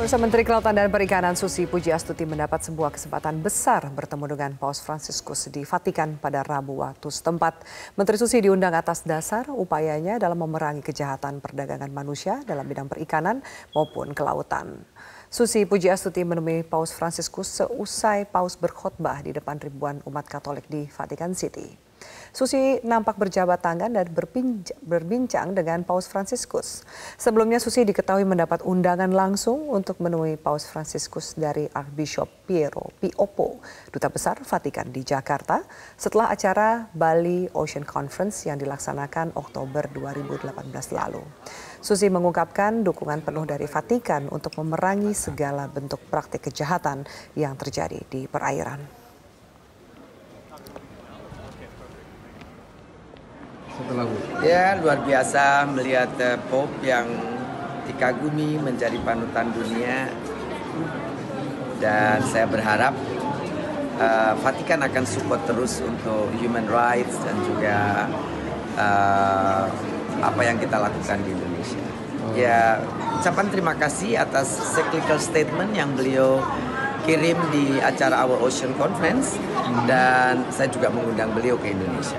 Bersama Menteri Kelautan dan Perikanan Susi Pujiastuti mendapat sebuah kesempatan besar bertemu dengan Paus Franciscus di Vatikan pada Rabu waktu setempat. Menteri Susi diundang atas dasar upayanya dalam memerangi kejahatan perdagangan manusia dalam bidang perikanan maupun kelautan. Susi Pujiastuti menemui Paus Franciscus seusai Paus berkhotbah di depan ribuan umat Katolik di Vatikan City. Susi nampak berjabat tangan dan berbincang dengan Paus Franciscus. Sebelumnya Susi diketahui mendapat undangan langsung untuk menemui Paus Franciscus dari Archbishop Piero Piopo, Duta Besar Vatikan di Jakarta, setelah acara Bali Ocean Conference yang dilaksanakan Oktober 2018 lalu. Susi mengungkapkan dukungan penuh dari Vatikan untuk memerangi segala bentuk praktik kejahatan yang terjadi di perairan. Setelah Ya luar biasa melihat uh, Pope yang dikagumi menjadi panutan dunia dan saya berharap uh, Vatikan akan support terus untuk human rights dan juga uh, apa yang kita lakukan di Indonesia. Oh. Ya ucapan terima kasih atas cyclical statement yang beliau kirim di acara Our Ocean Conference hmm. dan saya juga mengundang beliau ke Indonesia.